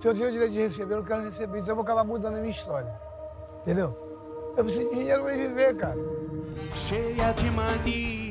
Se eu tenho o direito de receber, eu não quero receber. Então eu vou acabar mudando a minha história. Entendeu? Eu preciso de dinheiro para viver, cara. Cheia de mania